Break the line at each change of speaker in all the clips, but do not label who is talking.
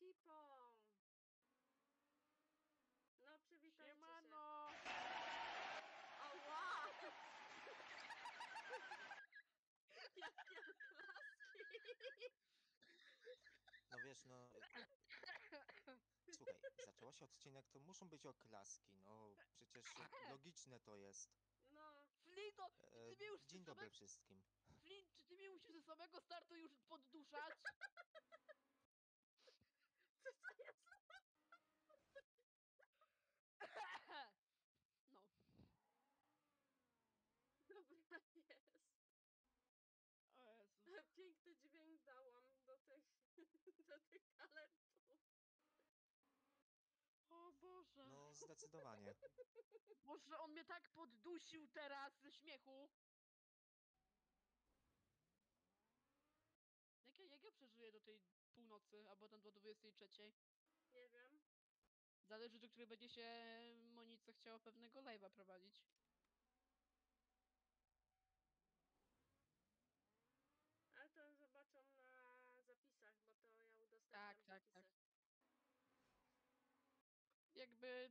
ekipą. No, przywitajcie się.
Siemano!
Ała! Jakie oklaski!
No wiesz, no... Słuchaj, zaczęło się odcinek, to muszą być oklaski, no przecież logiczne to jest.
No,
Flinto!
E,
Ty mnie już
dzień dobry wszystkim.
Flint, czy ty mnie musisz ze samego startu już podduszać?
Co jest?
No.
Dobra jest.
O Jezu.
Piękny dźwięk dałam do tych, do tych alertów.
O Boże.
No zdecydowanie.
Boże, on mnie tak poddusił teraz ze śmiechu. 12, albo tam do 23.
Nie wiem.
Zależy, do której będzie się Monice chciała pewnego live'a prowadzić.
Ale to zobaczą na zapisach, bo to ja udostępniam
Tak, tak,
zapisy.
tak. Jakby,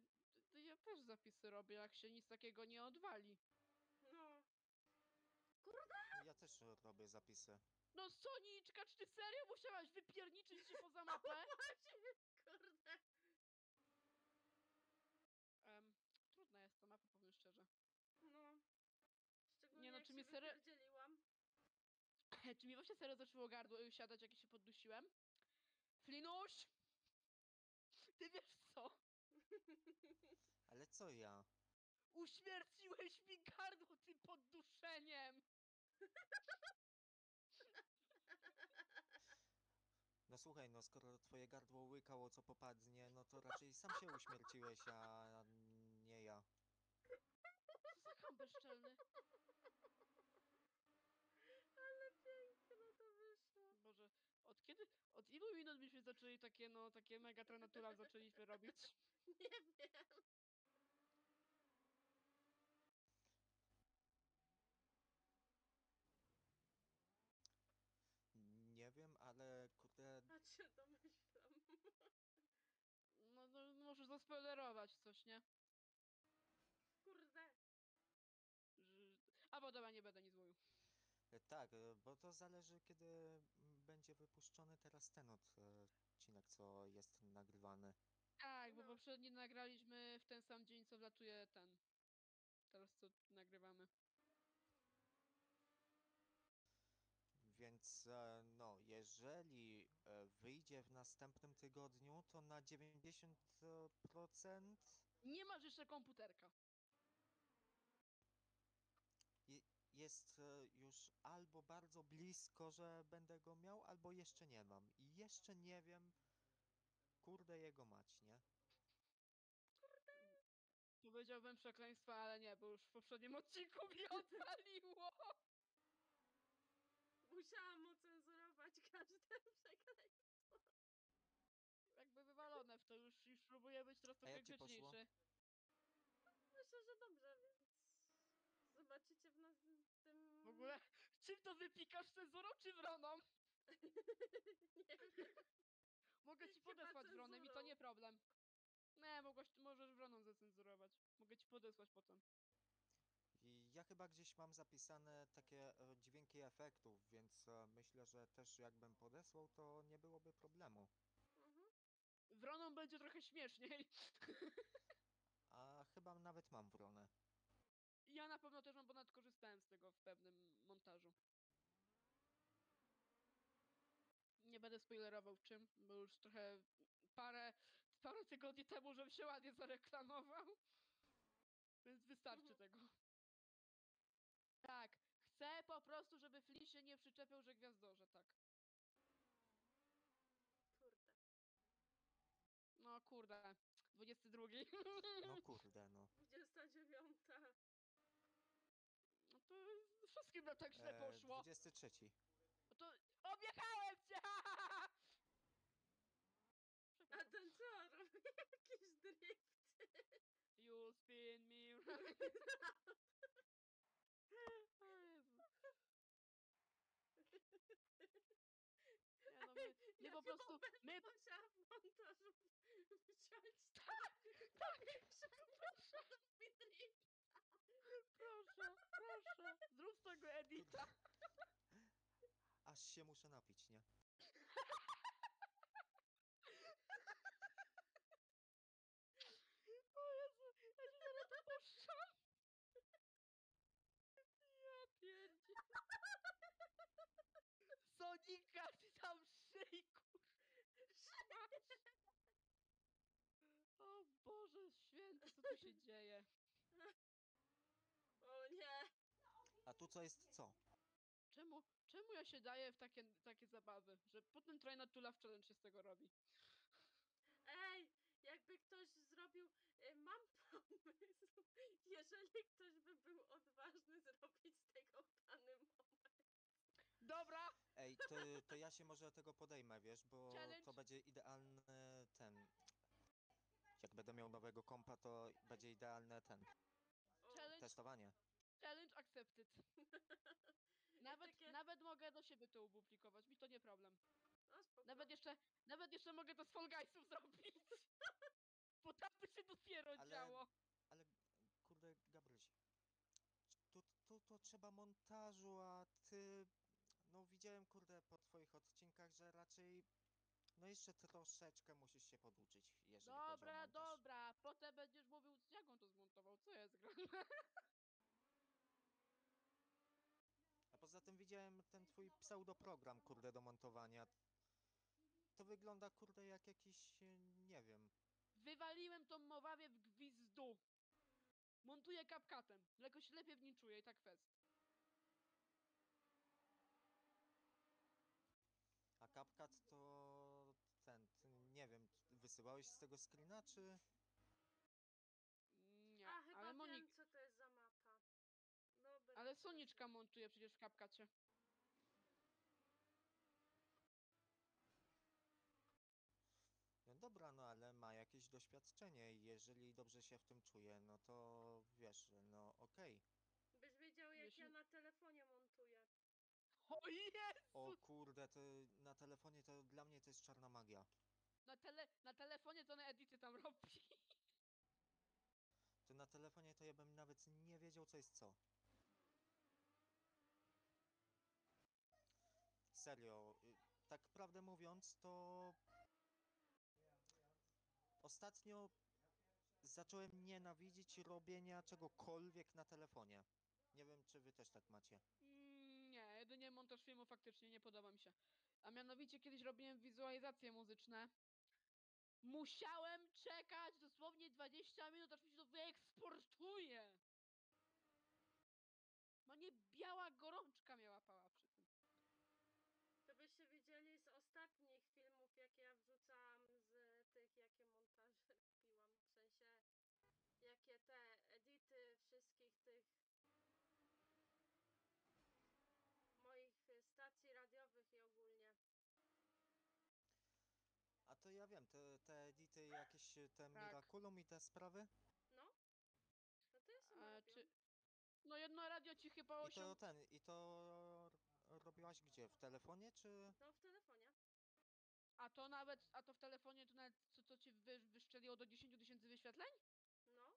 to ja też zapisy robię, jak się nic takiego nie odwali.
Ja też robię zapisy.
No Soniczka, czy ty serio musiałaś wypierniczyć się poza mapę?
kurde.
Em, trudna jest ta mapa, powiem szczerze.
No. Szczególnie
Nie no,
jak
czy
się
mi serio-
wypierdzieliłam.
Czy mi właśnie serio zaczęło gardło y, siadać, jak się poddusiłem? Flinuś! Ty wiesz co?
Ale co ja?
Uśmierciłeś mi gardło tym podduszeniem!
No słuchaj, no skoro twoje gardło łykało co popadnie, no to raczej sam się uśmierciłeś, a nie ja.
Co za ham bezczelny.
Ale piękne to wyszło.
Boże, od kiedy, od ilu minut byśmy zaczęli takie, no, takie mega trenatural zaczęliśmy robić?
Nie wiem.
Nie wiem, ale kurde,
A się domyślam.
No, no możesz zaspoilerować coś, nie?
Kurde.
A bo dobra, nie będę nic mówił.
e, tak, e, bo to zależy kiedy mm, będzie wypuszczony teraz ten odcinek, co jest nagrywany.
Tak, bo
No.
poprzedni nagraliśmy w ten sam dzień, co wlatuje ten. Teraz co nagrywamy.
Więc e, no, jeżeli wyjdzie w następnym tygodniu, to na 90%
Nie masz jeszcze komputerka.
jest e, już albo bardzo blisko, że będę go miał, albo jeszcze nie mam. I jeszcze nie wiem, kurde jego mać, nie?
Powiedziałbym przekleństwa, ale nie, bo już w poprzednim odcinku mi odwaliło.
Musiałam ocenzurować każde
to, już, już próbuję być teraz trochę
jak ci poszło?
grzeczniejszy.
Myślę, że dobrze, więc zobaczycie w, nas, w tym...
W ogóle, czym to wypikasz cenzurą czy wroną?
nie wiem.
Mogę ci
Chyba
podesłać wronem i to
cenzurą.
nie problem. Nie, mogłaś, możesz wroną zacenzurować. Mogę ci podesłać potem.
I ja chyba gdzieś mam zapisane takie e, dźwięki efektów, więc e, myślę, że też jakbym podesłał, to nie byłoby problemu.
Wroną będzie trochę śmieszniej.
A chyba nawet mam wronę.
Ja na pewno też mam, bo nawet korzystałem z tego w pewnym montażu. Nie będę spoilerował w czym, bo już trochę parę, parę tygodni temu, żebym się ładnie zareklamował. Więc wystarczy
Mhm.
tego. Tak, chcę po prostu, żeby Flea się nie przyczepiał, że gwiazdorze, tak.
Kurde.
No kurde, 22.
No kurde, no.
29.
No to wszystkim na tak źle
E,
poszło.
23.
No to objechałem cię!
A
Przepraszam.
ten co? Robi jakiś drift.
You spin me round. O Jezu. Nie no, my,
Ja
po prostu, my
musiała w montażu wziąć
Tak,
Dmitri.
proszę, proszę, zrób z tego edita.
Aż się muszę napić, nie?
O Jezu, ja się zaraz puszczam. Ja pierdzie. Sonika, ty tam szyj, kurwa. O Boże święty, co tu się dzieje?
O nie.
A tu co jest co?
Czemu, czemu ja się daję w takie, takie zabawy? Że potem Not to Love Challenge się z tego robi.
Ej, jakby ktoś zrobił. y, Mam pomysł. Jeżeli ktoś by był odważny zrobić z tego moment.
Dobra,
Ej, to, to ja się może tego podejmę, wiesz, bo
Challenge.
to będzie idealny ten... Jak będę miał nowego kompa, to będzie idealne ten...
Challenge,
Testowanie.
challenge accepted. Nawet,
takie-
nawet mogę do siebie to opublikować, mi to nie problem.
No spoko.
Nawet jeszcze, nawet jeszcze mogę to z Fall Guysów zrobić. Bo tam by się dopiero
Ale-
działo.
Ale kurde, Gabryś, tu, tu to trzeba montażu, a ty... No widziałem kurde po twoich odcinkach, że raczej... No jeszcze troszeczkę musisz się poduczyć, jeżeli chodzi o
Dobra,
montaż.
dobra, potem będziesz mówił, jak on to zmontował, co jest grane.
A poza tym widziałem ten twój pseudoprogram, kurde, do montowania. To wygląda, kurde, jak jakiś, e, nie wiem.
Wywaliłem tą mowawię w gwizdu. Montuję kapkatem. Jakoś lepiej w nim czuję i tak fest.
CapCut to ten, ty, nie wiem, wysyłałeś z tego screena, czy...
Nie,
A chyba
ale
wiem,
Monik,
co to jest za mapa. Dobra.
ale Soniczka montuje przecież w kapkacie.
No dobra, no ale ma jakieś doświadczenie i jeżeli dobrze się w tym czuje, no to wiesz, no okej.
Byś wiedział, jak
Jeśli-
ja na telefonie montuję.
O Jezu!
O kurde, to na telefonie to dla mnie to jest czarna magia.
Na, tele, na telefonie to na edity tam robi.
To na telefonie to ja bym nawet nie wiedział, co jest co. Serio, y, tak prawdę mówiąc, to ostatnio zacząłem nienawidzić robienia czegokolwiek na telefonie. Nie wiem, czy wy też tak macie.
Mm, nie, jedynie montaż filmu faktycznie nie podoba mi się. A mianowicie kiedyś robiłem wizualizacje muzyczne. Musiałem czekać dosłownie 20 minut, aż mi się to wyeksportuje. No nie biała gorączka mnie łapała przy tym.
To byście widzieli z ostatnich filmów, jakie ja wrzucałam z tych, jakie montaże robiłam. W sensie, jakie te edity wszystkich tych moich y, stacji radiowych i ogólnie.
A to ja wiem, te, te edity jakieś, y, te
Tak.
Miraculum i te sprawy?
No? No to jest
A,
radio.
czy... No jedno radio ci chyba
I to ten, i to robiłaś gdzie? W telefonie, czy...
No w telefonie.
A to nawet, a to w telefonie to nawet co, co ci wy, wyszczeliło do 10 tysięcy wyświetleń?
No.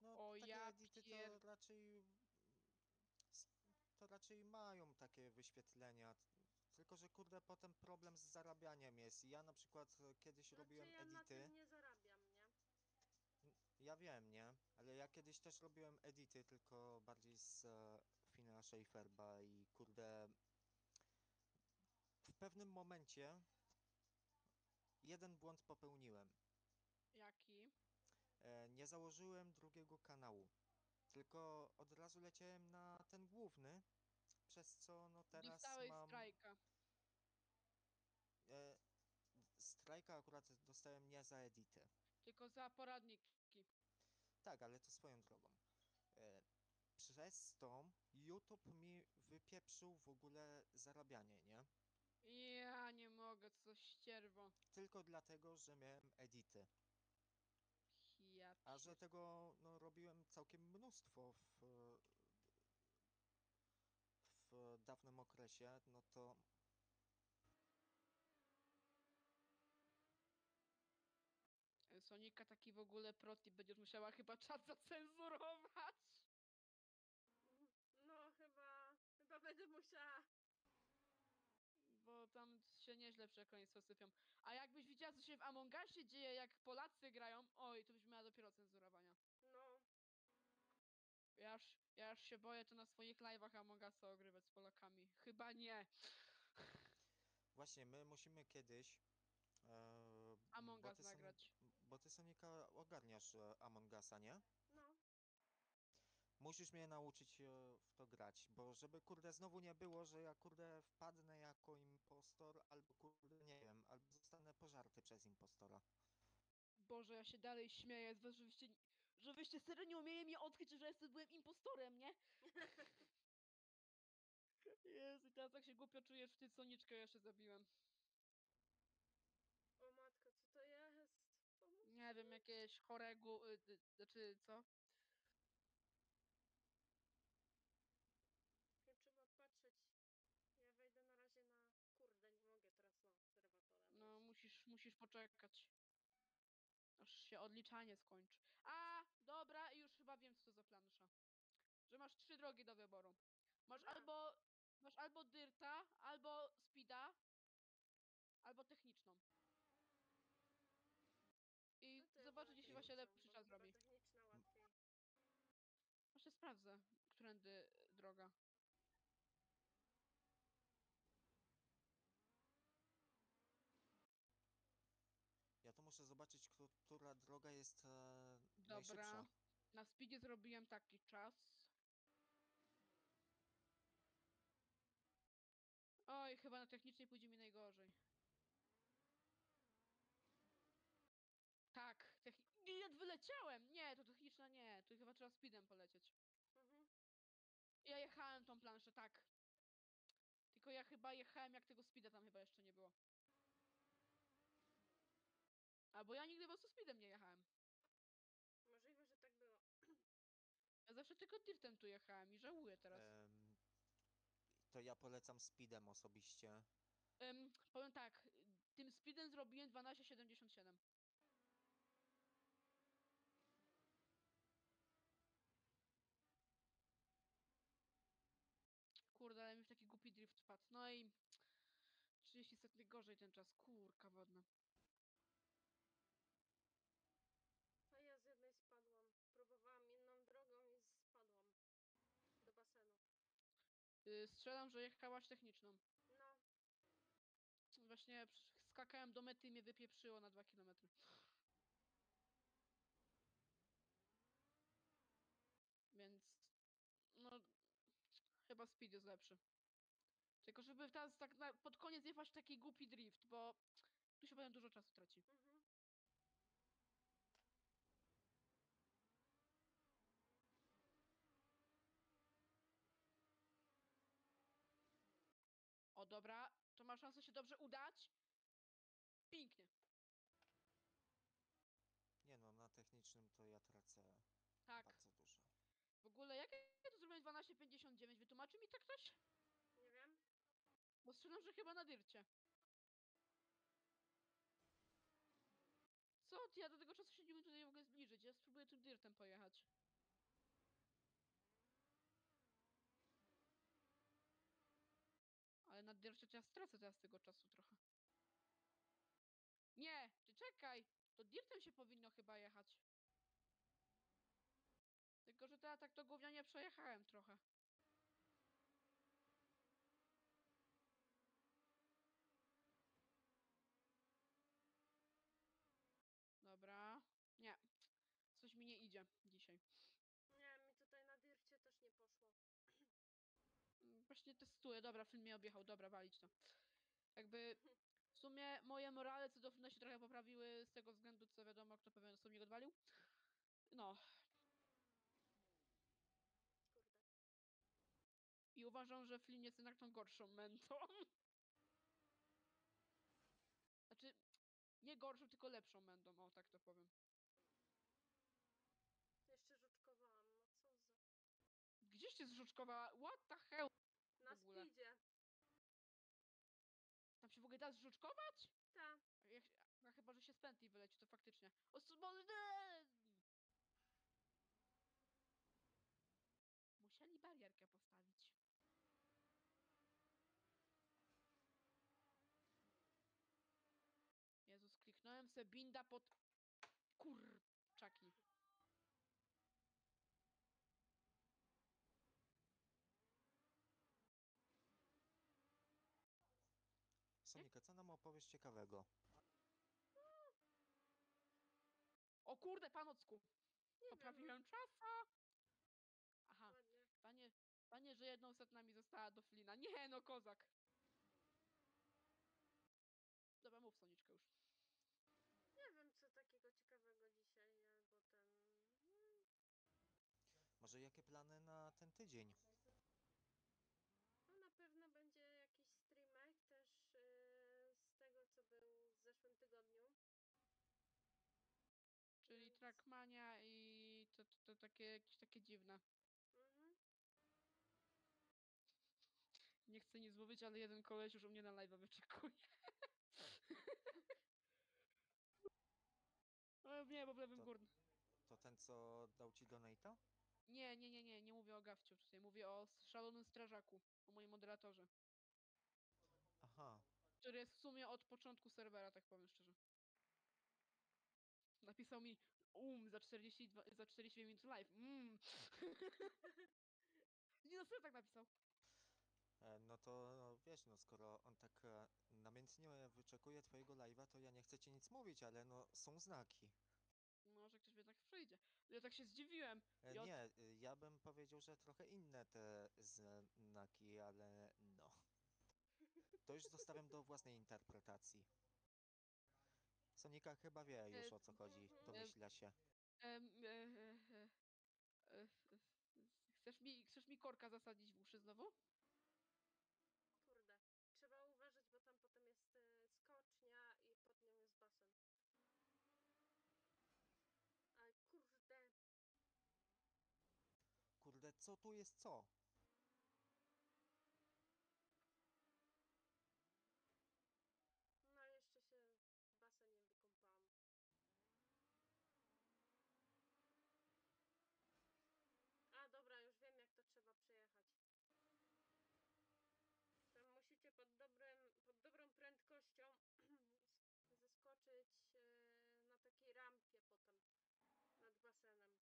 No,
O,
takie
ja
edity
pier-
to raczej... s- To raczej mają takie wyświetlenia. Tylko, że kurde, potem problem z zarabianiem jest. Ja na przykład e, kiedyś
Znaczy
robiłem
ja na
edity.
tym nie zarabiam, nie?
Ja wiem, nie? Ale ja kiedyś też robiłem edity, tylko bardziej z e, Fina Schaeferba i kurde... W pewnym momencie jeden błąd popełniłem.
Jaki?
E, nie założyłem drugiego kanału. Tylko od razu leciałem na ten główny, przez co no teraz
Dostałeś
mam...
strajka.
E, strajka akurat dostałem nie za edity.
Tylko za poradniki.
Tak, ale to swoją drogą. E, przez to YouTube mi wypieprzył w ogóle zarabianie, nie?
Ja nie mogę, co ścierwo.
Tylko dlatego, że miałem edity.
Ja
A że tego no, robiłem całkiem mnóstwo w, w dawnym okresie, no to
Sonika taki w ogóle protip będziesz musiała chyba czat zacenzurować.
No, chyba, chyba będę musiała.
Bo tam się nieźle przekleństwo sypią. A jakbyś widziała, co się w Among Usie dzieje, jak Polacy grają, oj, to byś miała dopiero cenzurowania.
No.
Jaż ja aż się boję to na swoich live'ach Among Usa ogrywać z Polakami. Chyba nie.
Właśnie, my musimy kiedyś. E,
Among
bo
Us
ty, Soni-
nagrać.
Bo ty Sonika ogarniasz e, Among Usa, nie?
no.
Musisz mnie nauczyć e, w to grać, bo żeby kurde znowu nie było, że ja kurde wpadnę jako impostor, albo kurde nie wiem, albo zostanę pożarty przez impostora.
Boże, ja się dalej śmieję z was, żebyście, żebyście serio nie umieli mnie odkryć, że jestem byłem impostorem, nie? Jezu, i teraz tak się głupio czujesz w tej soniczkę, ja się zabiłem.
O matko, co to jest? Pomóż
Nie wiem,
mi.
jakieś chorego, y, y, znaczy co?
Nie trzeba patrzeć. Ja wejdę na razie na... Kurde, nie mogę teraz na obserwatora.
No,
wejść.
musisz, musisz poczekać. Się odliczanie skończy. A, dobra, już chyba wiem, co to za plansza. Że masz trzy drogi do wyboru. Masz albo, masz albo dyrta, albo speeda, albo techniczną. I
No to ja
zobacz,
wolę
gdzie się właśnie
techniczną,
lepszy
bo
czas
chyba
robi.
techniczna łatwiej.
Właśnie sprawdzę, którędy droga.
Ja to muszę zobaczyć, która droga jest e,
Dobra.
najszybsza.
Na speedzie zrobiłem taki czas. Oj, chyba na technicznej pójdzie mi najgorzej. Tak, techni... Nie, wyleciałem! Nie, to techniczna nie, tu chyba trzeba speedem polecieć.
Mhm.
Ja jechałem tą planszę, tak. Tylko ja chyba jechałem jak tego speeda tam chyba jeszcze nie było. Albo ja nigdy po prostu speedem nie jechałem.
Możliwe, że tak było.
Ja zawsze tylko dirtem tu jechałem i żałuję teraz.
Em, to ja polecam speedem osobiście.
Em, powiem tak, tym speedem zrobiłem 12,77. Kurde, ale mi w taki głupi drift wpadł. No i 30 sekund gorzej ten czas. Kurka wodna.
A ja z jednej spadłam. Próbowałam inną drogą i spadłam. Do basenu.
Yy, strzelam, że jechałaś techniczną.
No,
Właśnie skakałem do mety i mnie wypieprzyło na 2 km. Więc no chyba speed jest lepszy. Tylko żeby teraz tak na, pod koniec jechać taki głupi drift, bo tu się potem dużo czasu traci.
mhm.
O dobra, szansę się dobrze udać. Pięknie.
Nie no, na technicznym to ja tracę
Tak.
bardzo dużo.
W ogóle jak ja to zrobiłem 12.59? Wytłumaczy mi to ktoś?
Nie wiem.
Bo strzelam, że chyba na dyrcie. Co ty? Ja do tego czasu się nie umiem tutaj w ogóle zbliżyć. Ja spróbuję tym dyrtem pojechać. To ja stracę teraz tego czasu trochę. Nie! Ty czekaj! To dirtem się powinno chyba jechać. Tylko, że teraz tak to gównianie przejechałem trochę. Dobra. Nie. Coś mi nie idzie dzisiaj.
Nie, mi tutaj na dircie też nie poszło.
Mm, Właśnie testuję. Dobra, film mnie objechał. Dobra, walić to. Jakby w sumie moje morale co do filmu się trochę poprawiły z tego względu, co wiadomo, kto pewien sobie mnie odwalił. No.
Kurde.
I uważam, że film jest jednak tą gorszą mentą. Znaczy, nie gorszą, tylko lepszą mentą. O, tak to powiem.
Jeszcze żuczkowałam. No co za...
Gdzieś cię zrzuczkowała? What the hell? ogóle.
Idzie.
Tam się w ogóle da zrzuczkować?
Ta.
Jak, a chyba, że się z pętli wyleci, to faktycznie. O, Musieli barierkę postawić. Jezus, kliknąłem sobie binda pod kurczaki.
Sonika, co nam opowiesz ciekawego?
O kurde, panocku!
Nie
Poprawiłem czasa! Aha,
ładnie.
panie, panie, że jedną setna mi została do flina. Nie no, kozak! Dobra, mów Soniczkę już.
Nie wiem, co takiego ciekawego dzisiaj, albo ten... mm,
Może jakie plany na ten tydzień?
No na pewno będzie jakiś streamek też yy, z tego, co zeszłym tygodniu.
Czyli
Więc-
Trackmania i to, to, to takie, jakieś takie dziwne.
Mhm.
Nie chcę nic mówić, ale jeden koleś już u mnie na live'a wyczekuje. Ale nie, bo w lewym
To-
górnym.
To ten, co dał ci donate'a?
Nie, nie, nie, nie, nie mówię o Gawciu tutaj, mówię o s- szalonym strażaku, o moim moderatorze.
Aha,
Który jest w sumie od początku serwera, tak powiem szczerze. Napisał mi um za 42, za 42 minut live. Mm. nie no, serio tak napisał.
e, no to no, wiesz, no skoro on tak e, namiętnie wyczekuje twojego live'a, to ja nie chcę ci nic mówić, ale no są znaki.
Może ktoś jednak przyjdzie. Ja tak się zdziwiłem.
E, Nie, ja bym powiedział, że trochę inne te znaki, ale no. To już zostawiam do własnej interpretacji. Sonika chyba wie już o co chodzi,
mhm.
domyśla się.
Em, e, e, e, chcesz, mi, chcesz mi korka zasadzić w uszy znowu?
Kurde. Trzeba uważać, bo tam potem jest y, skocznia i pod nią jest basen. Ale kurde.
Kurde, co tu jest co?
awesome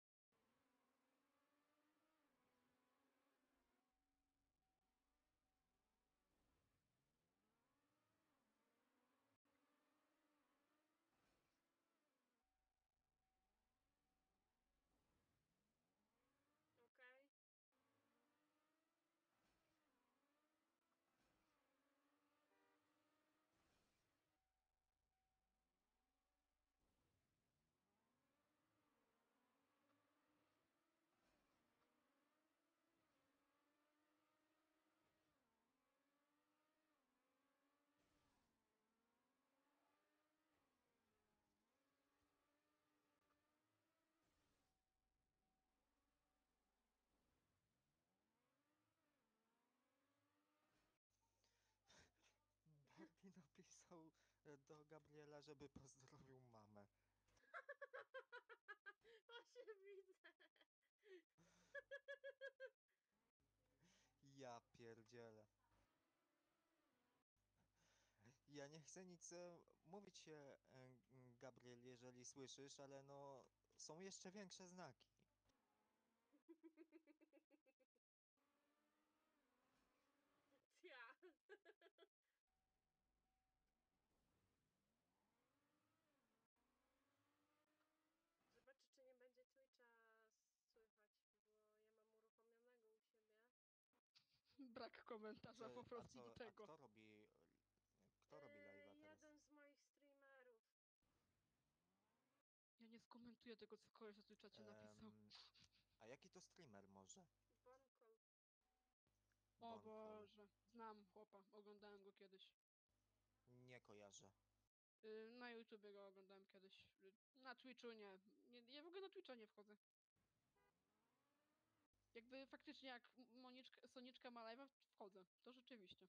e,
do Gabriela, żeby pozdrowił mamę.
Właśnie widzę.
Ja pierdzielę. Ja nie chcę nic e, mówić, e, Gabriel, jeżeli słyszysz, ale no są jeszcze większe znaki.
Tia. Zobaczę, czy nie będzie Twitcha słychać, bo ja mam uruchomionego u siebie.
Brak komentarza po prostu do tego.
A kto robi, kto robi
Eee,
live'a teraz?
Jeden z moich streamerów.
Ja nie skomentuję tego, co koleś na tym czacie napisał.
Em, a jaki to streamer może?
Bonkol.
O
Bonkol.
Boże, znam chłopa, oglądałem go kiedyś.
Nie kojarzę.
Y, Na YouTubie go oglądałem kiedyś. Y, Na Twitchu nie. nie. Ja w ogóle na Twitcha nie wchodzę jakby faktycznie jak Moniczka, Soniczka ma live'a, wchodzę. To rzeczywiście.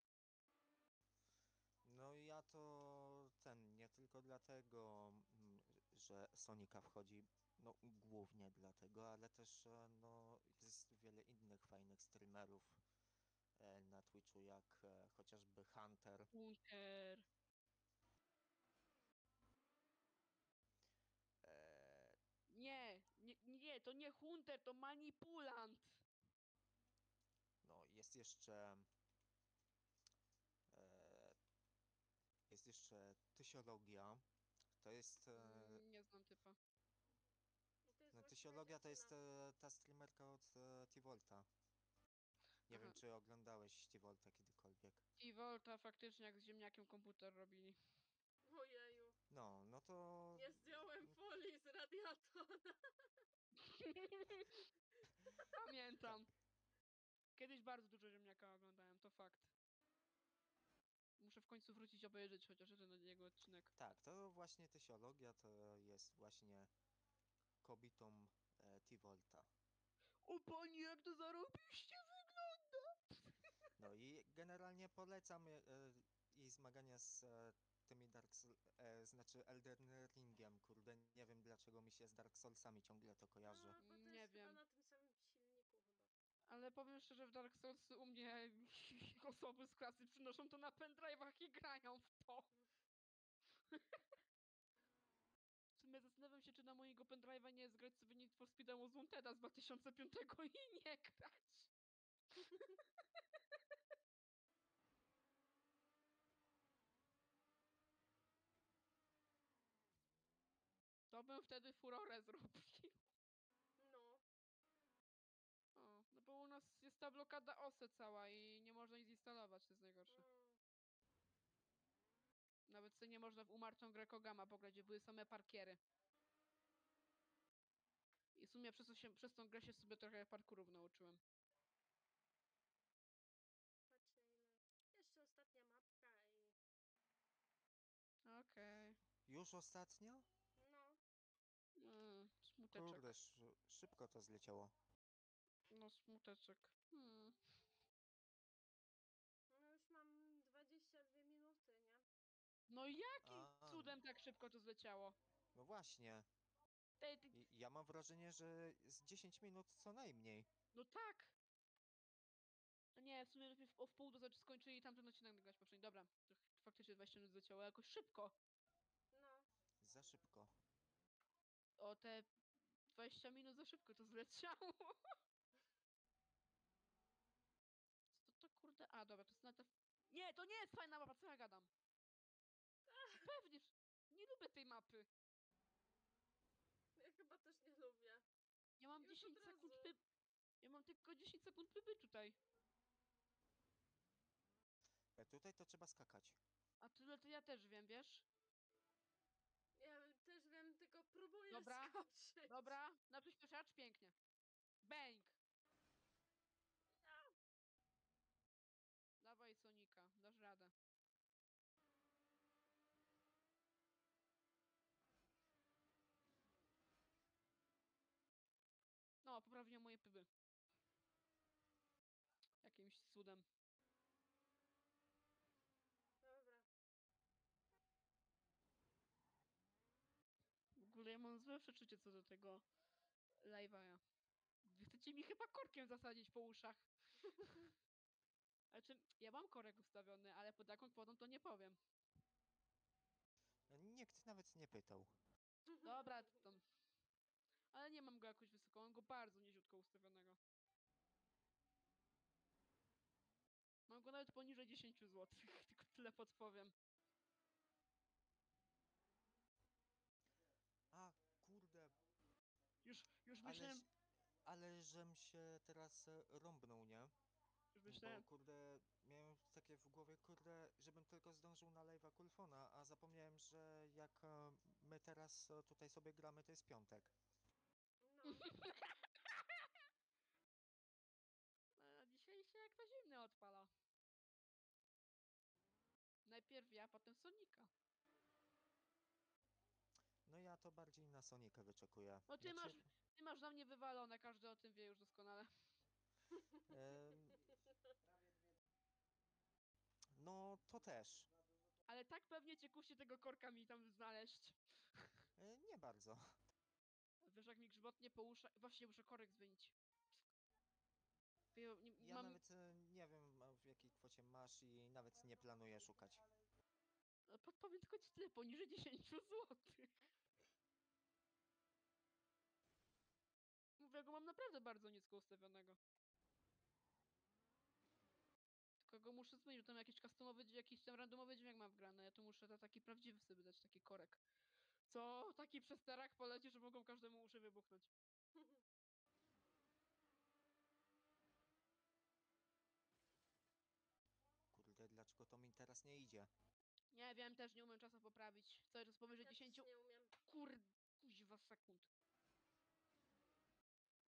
No ja to ten, nie tylko dlatego, mm, że Sonika wchodzi, no głównie dlatego, ale też e, no, jest wiele innych fajnych streamerów e, na Twitchu, jak e, chociażby Hunter.
Hunter. Nie, nie, nie, to nie Hunter, to manipulant.
No, jest jeszcze. E, jest jeszcze tysiologia. To jest. E,
Mm, Nie znam typa.
No, tysiologia to jest
dziewczyna.
e, ta streamerka od T-Volta. Nie wiem,
Aha.
czy oglądałeś T-Volta kiedykolwiek.
I Volta faktycznie jak z ziemniakiem komputer robili.
Ojeju.
No, no to.
Nie zdjąłem folii z radiatora.
Pamiętam. Kiedyś bardzo dużo ziemniaka oglądałem, to fakt. Muszę w końcu wrócić obejrzeć chociaż jeden jego odcinek.
Tak, to właśnie tysiologia to jest właśnie kobietą e, T-Volta.
O panie, jak to zarobiście wygląda!
No i generalnie polecam e, e, jej zmagania z e, tymi Dark Soul, e, znaczy Elden Ringiem, kurde, nie wiem dlaczego mi się z Dark Soulsami ciągle to kojarzy.
A, bo to
Nie
jest
wiem.
chyba na tym samym.
Ale powiem szczerze, w Dark Souls u mnie osoby z klasy przynoszą to na pendrive'ach i grają w to. W sumie zastanawiam się, czy na mojego pendrive'a nie zgrać sobie Need for Most Wanted'a z 2005 i nie grać. To bym wtedy furorę zrobił. Ta blokada OSE cała i nie można nic instalować, to jest najgorsze. Nawet sobie nie można w umartą grę Kogama pograć, gdzie były same parkiery. I w sumie przez, to się, przez tą grę się sobie trochę parkurów nauczyłem.
Patrzcie ile. Jeszcze ostatnia mapka i.
Okej.
Już ostatnio?
No.
Mm, smuteczek.
Kurde, szy- szybko to zleciało.
No smuteczek. Hmm.
No już mam 22 minuty, nie?
No jakim
A.
cudem tak szybko to zleciało?
No właśnie.
Tej,
I ja mam wrażenie, że z 10 minut co najmniej.
no tak! No nie, w sumie w, o w pół do znaczy skończyli tamten odcinek nagrać poprzedni. Dobra, to ch- faktycznie 20 minut zleciało jakoś szybko.
No.
Za szybko.
O te 20 minut za szybko to zleciało. Co to, to kurde? A dobra, to jest na te... Nie, to nie jest fajna mapa, co ja gadam? Pewnie, nie lubię tej mapy.
Ja chyba też nie lubię.
Ja mam
Już od
10 sekund
razu.
py... Ja mam tylko 10 sekund pyby tutaj.
E, tutaj to trzeba skakać.
A tyle to ja też wiem, wiesz?
Ja też wiem, tylko próbuję
Dobra,
skoczyć.
Dobra, na przyspieszacz, pięknie. Bang! Dawaj Sonika, dasz radę. No, pyby. Jakimś cudem.
Dobra.
W ogóle ja mam złe przeczucie co do tego live'a. Wy chcecie mi chyba korkiem zasadzić po uszach. Znaczy, ja mam korek ustawiony, ale pod jaką kwotą to nie powiem.
E, Nikt nawet nie pytał.
Dobra, to. Ale nie mam go jakoś wysoko, mam go bardzo niziutko ustawionego. Mam go nawet poniżej 10 zł, tylko tyle podpowiem.
A, kurde,
Już, już
ale,
myślałem,
ale żem się teraz e, rąbnął, nie?
już
Bo
myślałem,
kurde, miałem takie w głowie, kurde, żebym tylko zdążył na live'a Kulfona, a zapomniałem, że jak e, my teraz e, tutaj sobie gramy, to jest piątek.
No.
dzisiaj się jak to zimny odpala. Najpierw ja, potem Sonika.
No ja to bardziej na Sonikę wyczekuję.
No ty
Znaczy,
Ty masz na mnie wywalone, każdy o tym wie już doskonale.
em, no to też.
Ale tak pewnie cię kusi tego korka mi tam znaleźć.
E, nie bardzo.
Wiesz jak mi grzbotnie po uszach... Właśnie muszę korek zmienić. Ja, nie,
Ja
mam...
nawet e, nie wiem w jakiej kwocie masz i nawet nie planuję szukać.
Podpowiem tylko ci tyle, poniżej 10 zł. mam naprawdę bardzo nisko ustawionego. Tylko go muszę zmienić, bo tam jakiś customowy, jakiś tam randomowy dźwięk mam wgrany. Ja tu muszę to taki prawdziwy sobie dać, taki korek. Co? Taki przesterak poleci, że mogą każdemu uszy wybuchnąć.
Kurde, dlaczego to mi teraz nie idzie?
Nie wiem, też nie umiem czasem poprawić. Cały czas powyżej
Ja też
10
nie umiem.
kur... kuźwa sekund.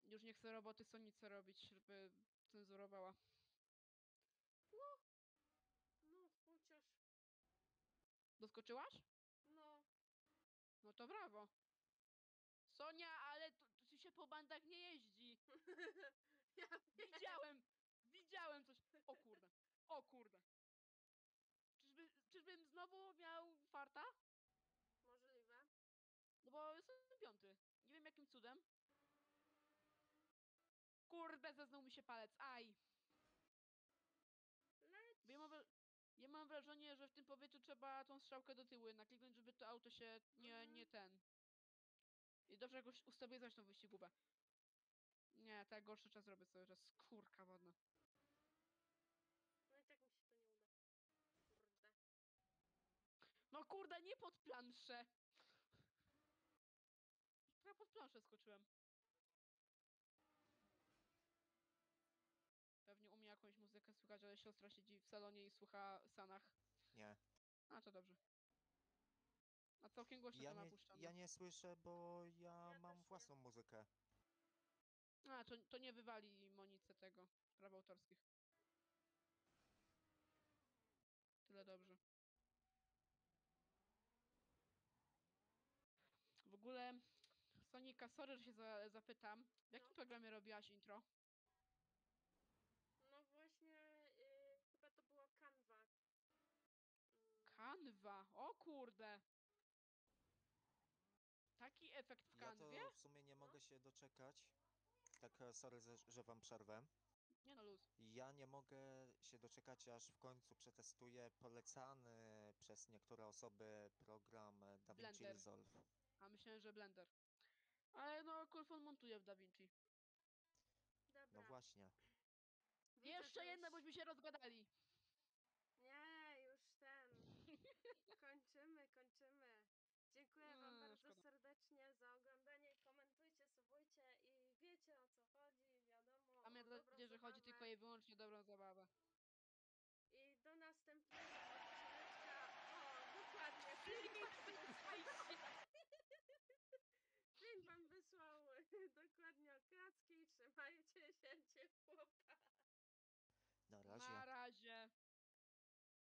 Już nie chcę roboty Sonice robić, żeby cenzurowała.
No, chociaż.
Doskoczyłaś?
No.
To brawo. Sonia, ale to, to się po bandach nie jeździ.
ja wiem.
Widziałem, widziałem coś. O kurde, o kurde. Czyżby, czyżbym znowu miał farta?
Możliwe.
No bo jestem piąty. Nie wiem jakim cudem. Kurde, zeznął mi się palec. Aj.
Leć.
Bo ja mam, wra- ja mam wrażenie, że w tym powietrzu trzeba tą strzałkę do tyłu jednak kliknąć, żeby to auto się nie,
Mhm.
nie ten. I dobrze jakoś ustabilizować tą wyścigubę. Nie, tak gorszy czas robię cały czas. Kurka wodna.
No i tak mi się to nie uda. Kurde.
No kurde, nie pod planszę! Ja pod planszę skoczyłem. Pewnie u mnie jakąś muzykę słychać, ale siostra siedzi w salonie i słucha Sanach.
Nie.
A to dobrze. A całkiem głośno
Ja
to
nie,
napuszczam.
ja nie słyszę, bo ja,
Ja
mam
też nie.
własną muzykę.
A, to, to nie wywali Monice tego, praw autorskich. Tyle dobrze. W ogóle, Sonika, sorry, że się za, zapytam. W jakim
No.
programie robiłaś intro?
No właśnie, y, chyba to była Canva. Mm,
Canva, o kurde! Taki efekt w
Ja to w sumie nie mogę się doczekać. Tak, e, sorry, że- że wam przerwę.
Nie no, luz.
Ja nie mogę się doczekać, aż w końcu przetestuję polecany przez niektóre osoby program e, DaVinci
Blender.
Resolve.
A myślałem, że Blender. Ale no, Kulfon montuje w DaVinci.
Dobra.
No właśnie.
Jeszcze jedna, bośmy się rozgadali.
Nie, już ten. Kończymy, kończymy. Dziękuję wam
Eee,
bardzo
szkoda.
serdecznie za oglądanie. Komentujcie, subujcie i wiecie o co chodzi, wiadomo. o
Pamiętajcie,
dobrą
że chodzi tylko i wyłącznie o dobrą zabawę.
I do następnego odcineczka. O, dokładnie. Film Film wam wysłał dokładnie o klacki. Trzymajcie się ciepło. Pa.
Na razie.
Na